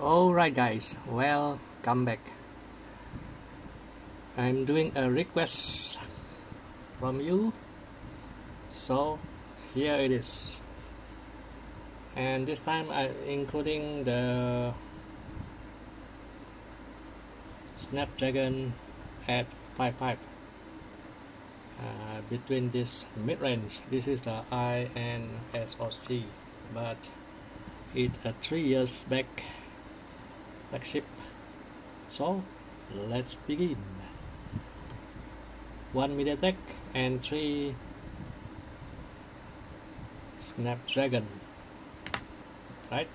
Alright guys, welcome back. I'm doing a request from you. So here it is. And this time I'm including the Snapdragon 855 uh, between this mid-range this is the I and SoC but it's a three years back flagship so let's begin. One MediaTek and three Snapdragon. Right?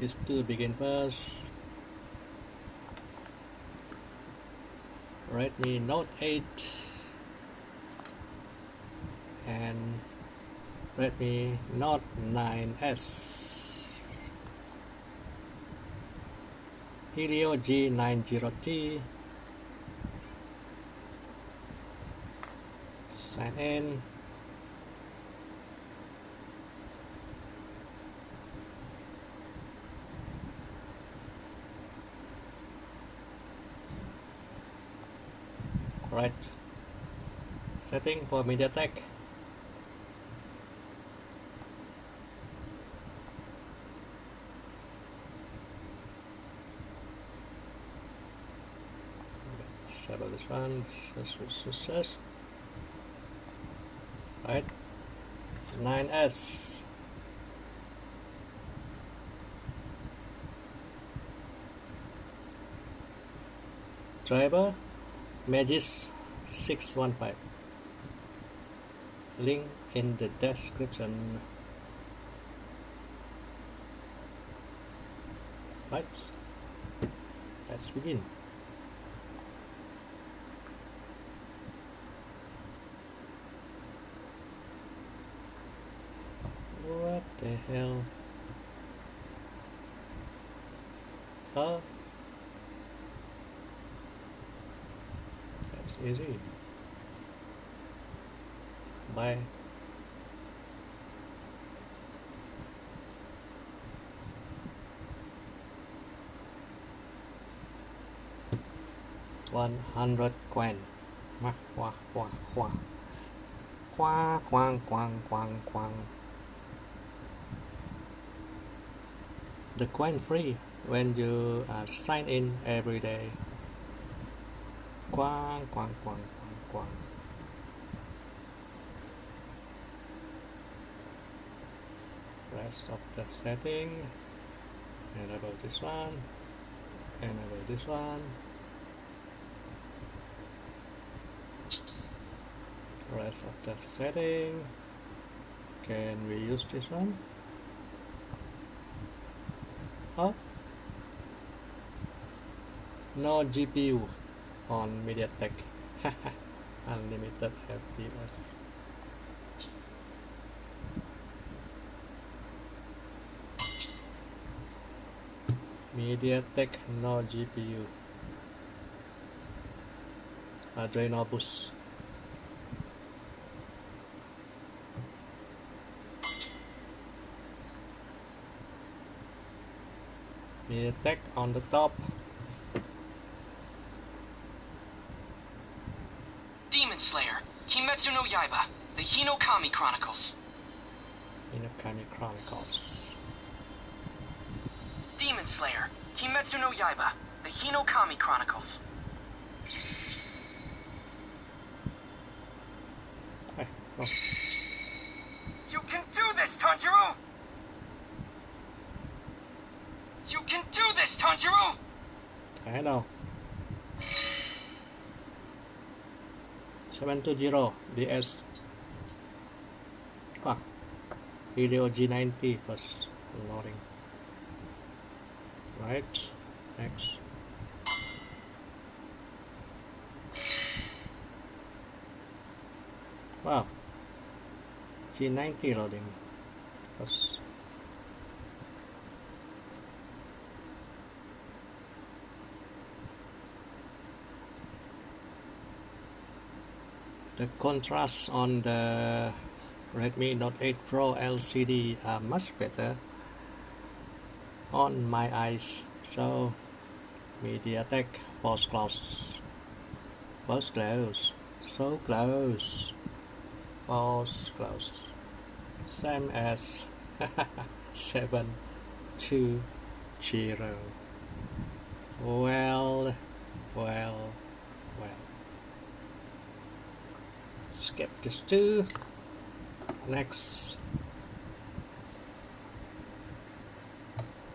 Is to begin first. Redmi Note 8 and Redmi Note 9s Helio G90T. Sign in. Right setting for MediaTek Settle this one, success, success. Right, 9S. Driver Magisk 615 link in the description right let's begin what the hell. Oh that's easy. Bye. One hundred coin ma khoa khoa khoa khoa khoang khoang khoang khoang the coin free when you uh, sign in every day. Quang quang quang quang quang. Rest of the setting. Enable this one. Enable this one. Rest of the setting. Can we use this one oh no GPU on MediaTek. Unlimited FPS MediaTek no GPU MediaTek on the top Demon Slayer, Kimetsu no Yaiba, the Hinokami Chronicles. Hinokami Chronicles Demon Slayer, Kimetsu no Yaiba, the Hinokami Chronicles. Hey, You can do this, Tanjiro! You can do this, Tanjiro! I know. 720 DS ah video G90 first loading right. Next. Wow. G90 loading. First the contrast on the Redmi Note 8 Pro LCD are much better on my eyes. So MediaTek was close was close so close was close same as 7 2 0 well well well skip this too. Next.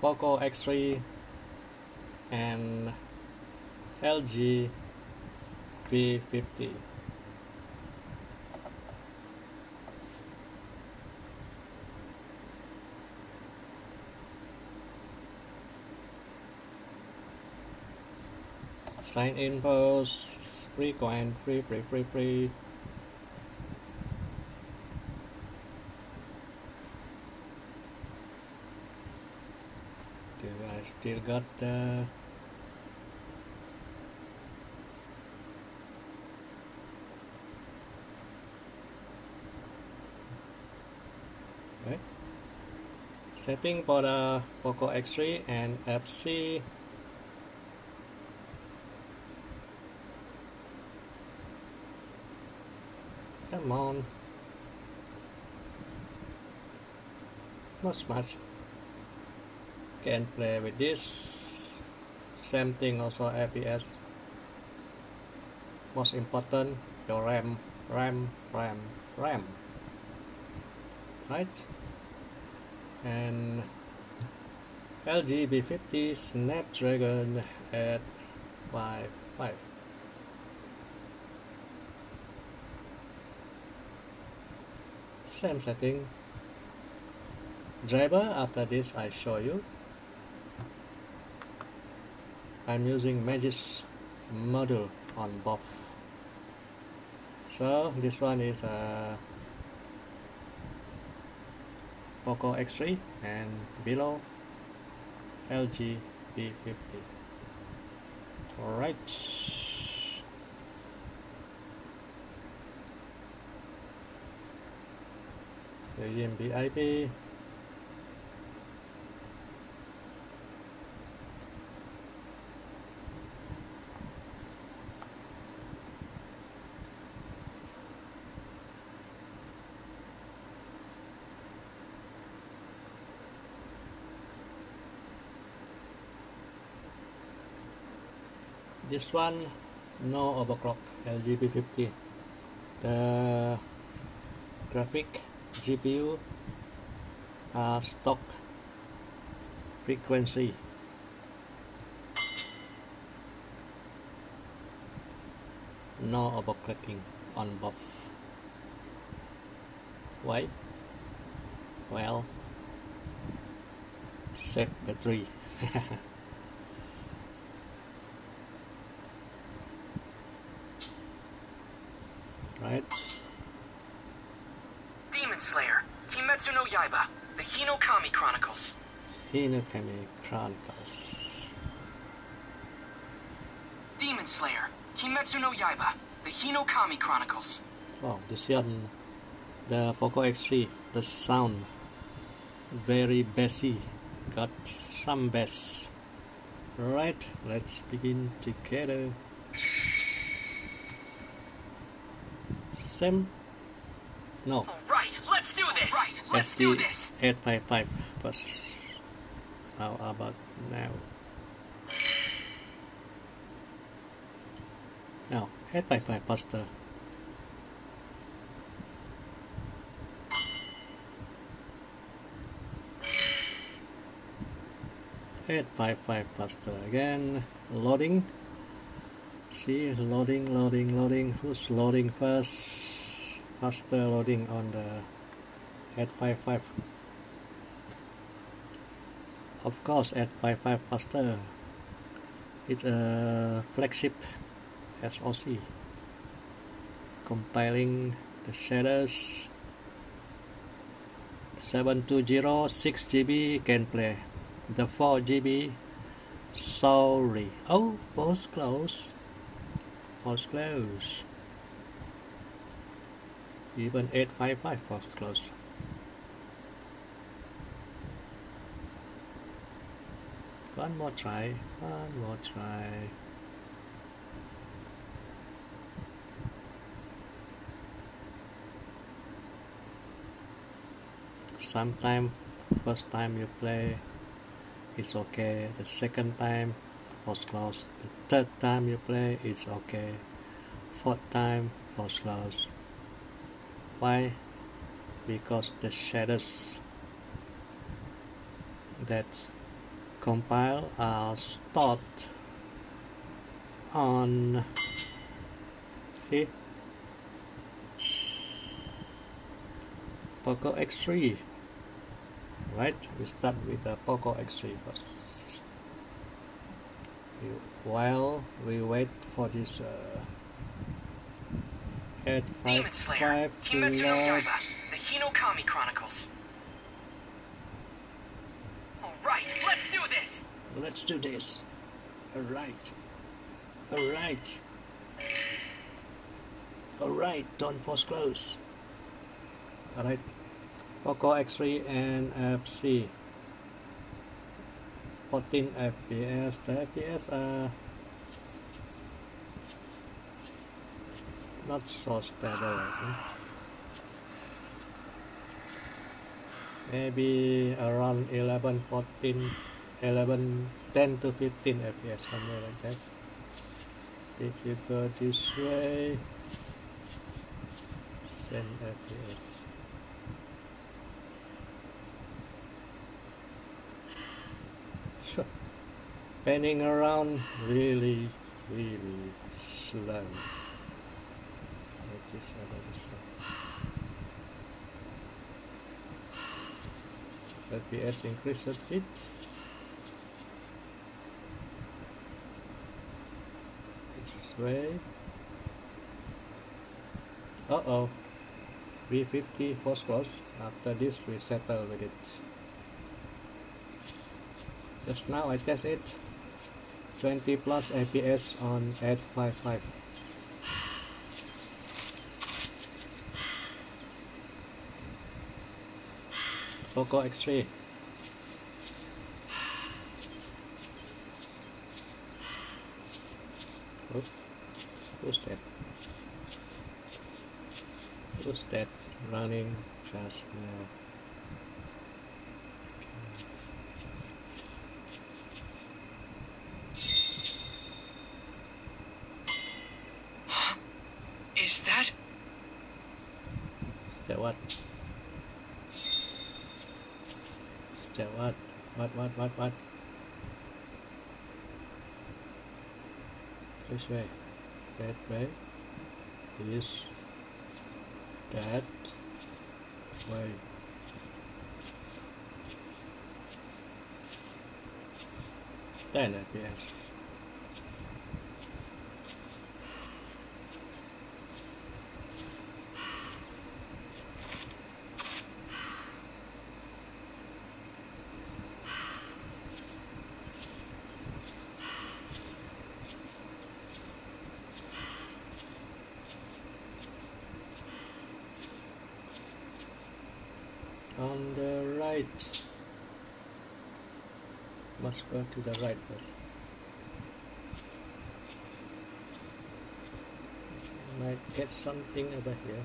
Poco X3 and LG V50 sign in post coin. free free free free do I still got the setting for the Poco X3 NFC Come on. Not much. Can play with this. Same thing also FPS. Most important, your RAM, RAM, RAM, RAM. Right? And LG V50 Snapdragon at 5, 5. same setting driver after this I show you I'm using Magisk module on both. So this one is a Poco X3 and below LG V50 alright. UMB IP this one no overclock LG V50 the graphic GPU uh, stock frequency. No overclocking on both. Why? Well save battery right Slayer, Kimetsu no Yaiba, the Hinokami Chronicles. Hinokami Chronicles. Demon Slayer, Kimetsu no Yaiba, the Hinokami Chronicles. Wow, the sound, the Poco X3, the sound, very bassy, got some bass. Right, let's begin together. Same no. All right, let's do this. All right, let's do this. 855 plus. How about now? Now, 855 plus the eight five five faster again loading see loading loading loading who's loading first faster loading on the 855 of course 855 faster. It's a flagship SoC compiling the shaders 720 6 GB can play the 4 GB sorry. Oh was close. Was close even 855 was close. one more try one more try. Sometime first time you play it's okay. The second time was close the third time you play it's okay. Fourth time was close why? Because the shaders that compile are stored on see Poco X3 right? We start with the Poco X3 first. While we wait for this uh, Demon Slayer, Kimetsu no Yaiba, the Hinokami Chronicles. Alright, let's do this! Let's do this. Alright. Alright. Alright, don't pause close. Alright. Poco X3 NFC. 14 FPS. The FPS are uh, not so stable. Maybe around 11, 14, 11, 10 to 15 FPS, somewhere like that. If you go this way, send FPS. Panning around really, really slow. This FPS increase a bit. This way. Uh oh. V50 phosphorus. After this, we settle with it. Just now I test it. 20 plus FPS on 855. Poco X3 Oops. Who's that? Who's that running just now? Is that? Is that what? Is that what? What, what? This way. That way. This. that way. Ten FPS. on the right must go to the right first. Might get something over here.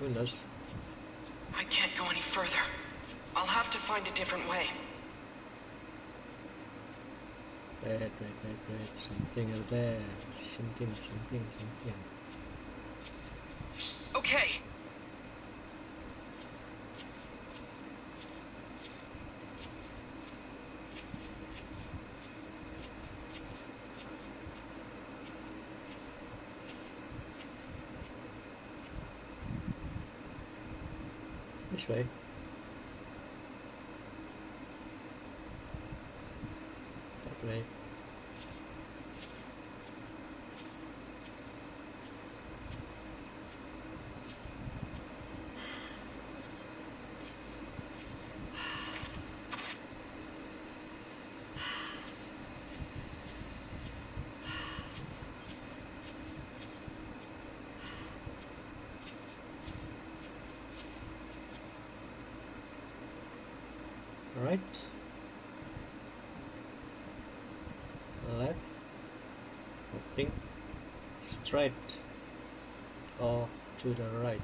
Who knows? I can't go any further. I'll have to find a different way. wait wait wait wait. Something over there. Something something something. Okay, this way right left opening straight. Or to the right.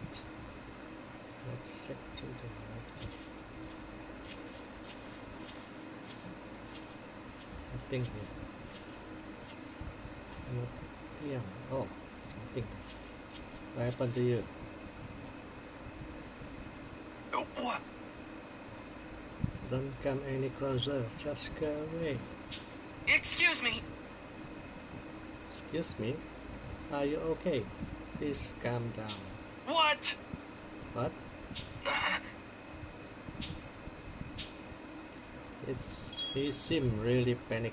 Let's check to the right. Nothing here. Nothing oh something what happened to you? Don't come any closer. Just go away. Excuse me. excuse me? Are you okay? Please calm down. What? what? It's, he seemed really panic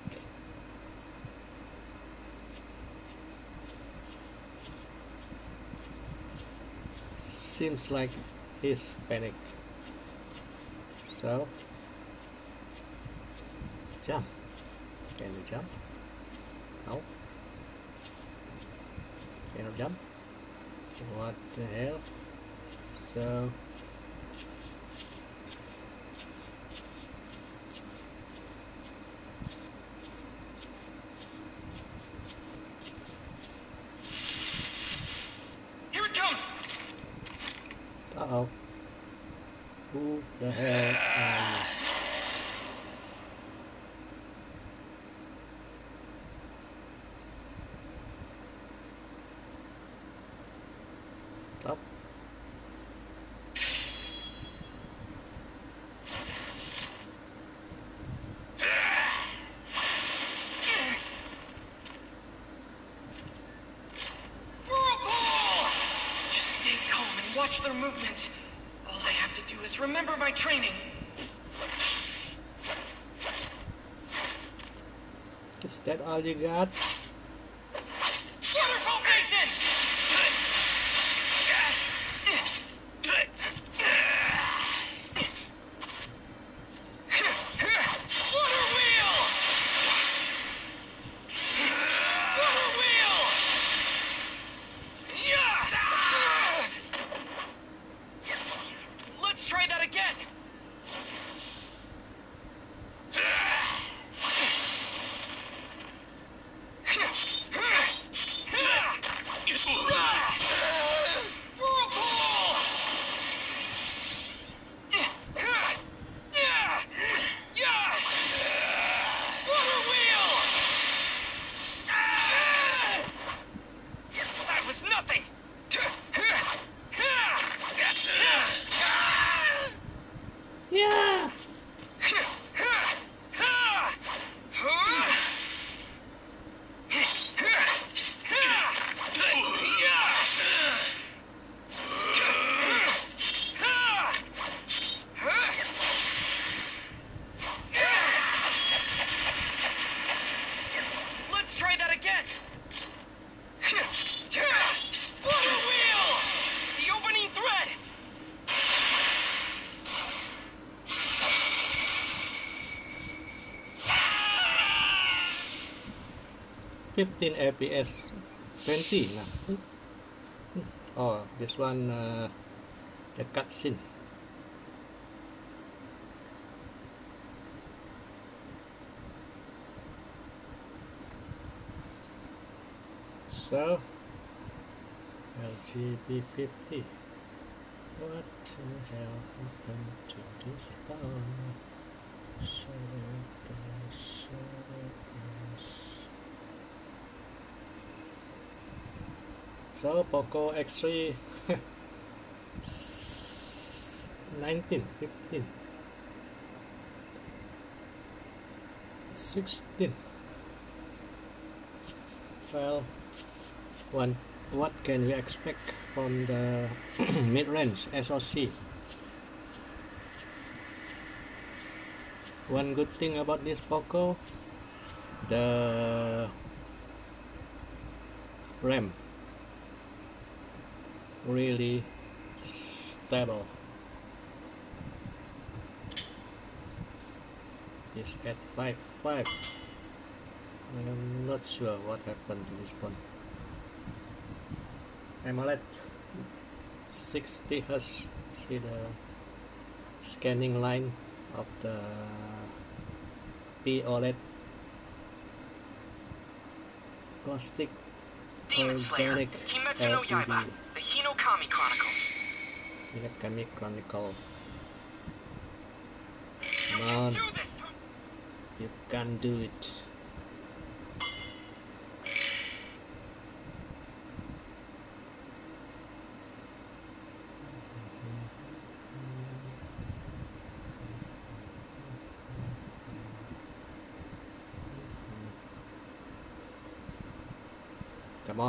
seems like he's panic so jump. Can you jump. Oh. No cannot jump. What the hell. So Here it comes. uh-oh who the hell are you Whirlpool! Just stay calm and watch their movements. All I have to do is remember my training. Is that all you got? Waterfall basin! Water wheel! Water wheel! Yeah! Let's try that again. Whirlpool! Water wheel! That was nothing! Yeah! Let's try that again. Water wheel! The opening thread! 15 fps 20 now oh this one uh, the cutscene. So LG V50 what the hell happened to this phone Sorry, sorry, So Poco X3 19, 15 16 Well one what can we expect from the mid-range SOC One good thing about this Poco the RAM really stable. This at 5.5. I'm not sure what happened to this one. AMOLED 60 Hz. See the scanning line of the P OLED acoustic Demon Slayer, organic Kimetsu uh, no Yaiba, the Hinokami Chronicles. Hinokami Chronicle. You Come on, do this! You can do it.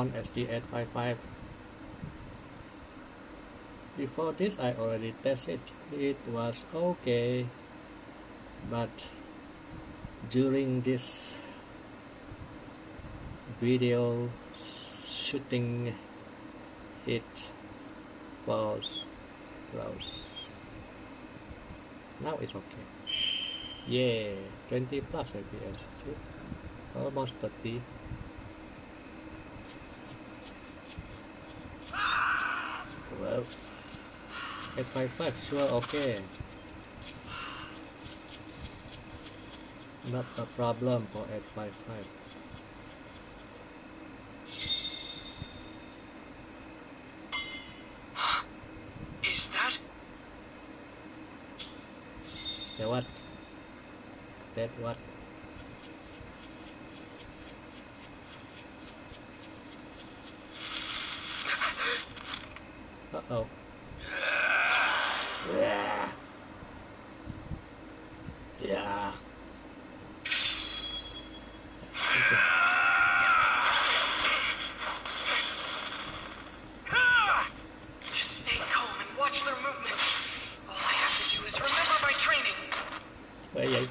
On, SD855. Before this, I already tested. It It was okay, but during this video shooting, it was close. Now it's okay. Yeah, 20 plus FPS. Almost 30. Well, 855, sure, okay. Not a problem for 855. Is that? That what? That what? Uh oh. Yeah. Yeah. Just stay calm and watch their movements. All I have to do is remember my training. Vậy vậy.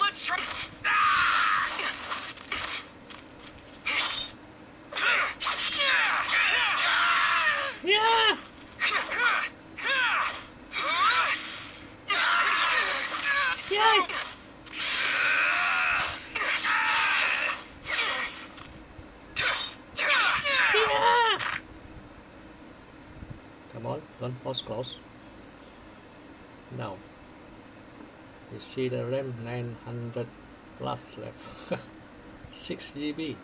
Let's try. Yeah. Yeah. Yeah. Come on, pause close. Now, you see the RAM 900 plus left. 6 GB.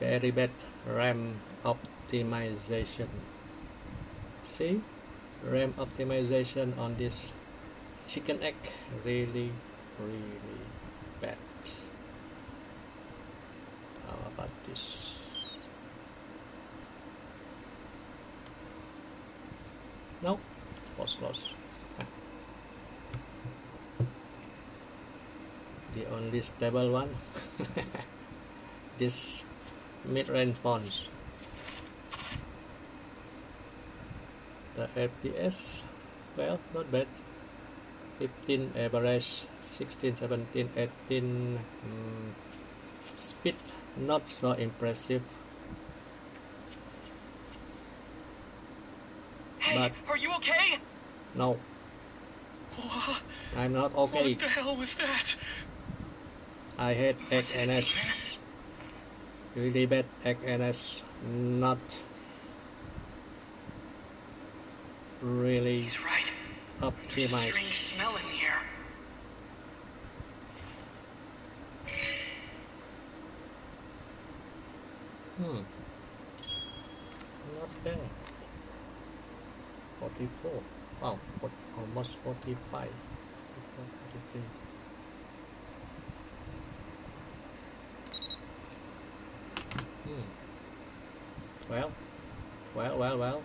Very bad RAM optimization. See? RAM optimization on this chicken egg really, really bad. How about this? No, was lost. the only stable one. this mid-range pawns. The FPS, well, not bad. 15 average, 16, 17, 18. mm, speed not so impressive. Hey, But- are you okay? No, I'm not okay. what the hell was that? I hate Was it a demon? XNS. Really bad XNS. Not really He's right. A optimized. strange smell in the air. Hmm. Not bad. 44. Wow, what, almost 45. 44, 43. Hmm. Well, well, well, well.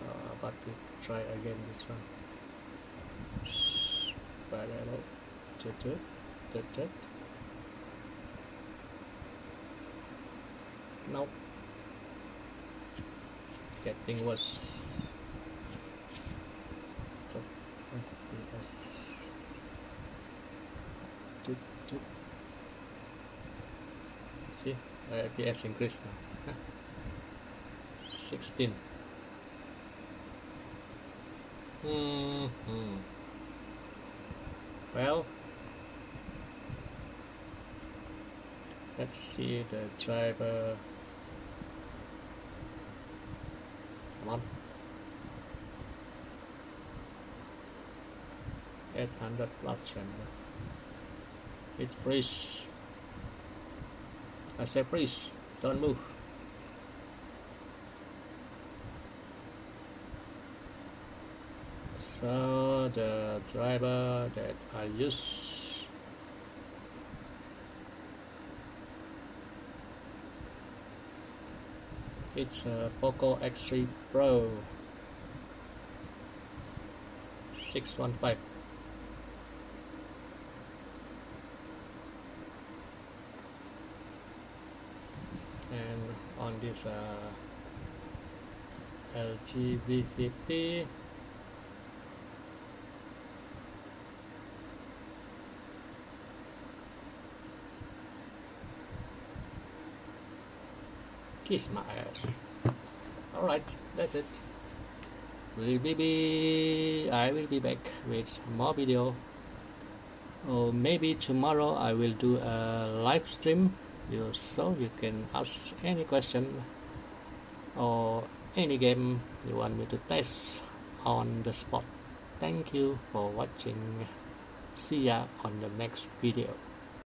Uh, but we try again this one. Tut, tut, tut. Nope. Getting worse. So, FPS. Tut, tut. See, FPS increase now. 16. Hmm. Well, let's see the driver come on 800 plus render it freeze I say freeze don't move. So the driver that I use it's a Poco X3 Pro 615 and this uh, LG V50 kiss my ass. Alright that's it. Will be I will be back with more video. Or maybe tomorrow I will do a live stream you so you can ask any question or any game you want me to test on the spot. Thank you for watching. See ya on the next video